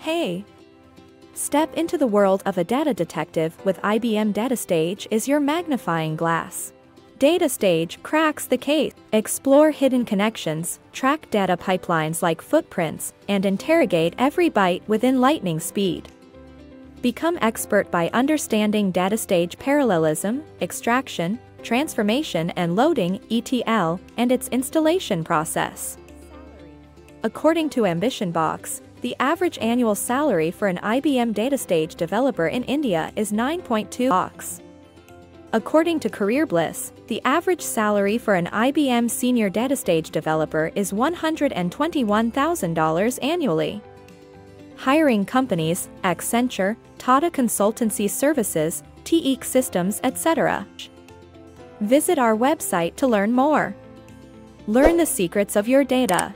Hey! Step into the world of a data detective with IBM DataStage is your magnifying glass. DataStage cracks the case. Explore hidden connections, track data pipelines like footprints, and interrogate every byte within lightning speed. Become expert by understanding DataStage parallelism, extraction, transformation and loading ETL, and its installation process. According to AmbitionBox, the average annual salary for an IBM DataStage developer in India is 9.2 lakhs. According to CareerBliss, the average salary for an IBM senior DataStage developer is $121,000 annually. Hiring companies, Accenture, Tata Consultancy Services, TEKsystems, etc. Visit our website to learn more. Learn the secrets of your data.